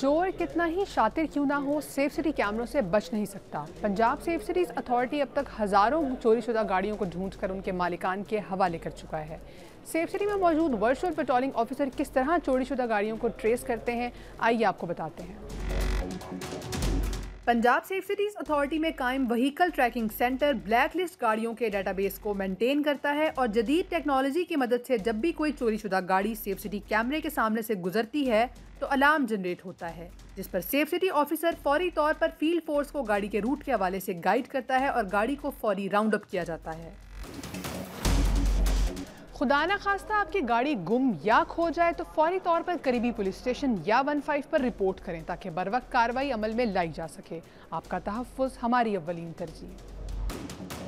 चोर कितना ही शातिर क्यों ना हो, सेफ़ सिटी कैमरों से बच नहीं सकता। पंजाब सेफ़ सिटीज़ अथॉरिटी अब तक हज़ारों चोरी शुदा गाड़ियों को ढूंढ कर उनके मालिकान के हवाले कर चुका है। सेफ़ सिटी में मौजूद वर्चुअल पेट्रोलिंग ऑफिसर किस तरह चोरी शुदा गाड़ियों को ट्रेस करते हैं, आइए आपको बताते हैं। पंजाब सेफ़ सिटीज़ अथॉरिटी में कायम vehicle tracking centre black list गाड़ियों के डेटाबेस को मेंटेन करता है और जदीद टेक्नोलॉजी की मदद से जब भी कोई चोरी शुदा गाड़ी सेफ़ सिटी कैमरे के सामने से गुजरती है तो अलार्म जनरेट होता है, जिस पर सेफ़ सिटी ऑफिसर फौरी तौर पर फ़ील्ड फोर्स को गाड़ी के रूट के हवाले से गाइड करता है और गाड़ी को फौरी राउंड अप किया जाता है। खुदा ना खास्ता, आपकी गाड़ी गुम या खो जाए तो फौरी तौर पर करीबी पुलिस स्टेशन या वन फाइव पर रिपोर्ट करें ताकि बर वक्त कार्रवाई अमल में लाई जा सके। आपका तहफ़ हमारी अवलिन तरजीह।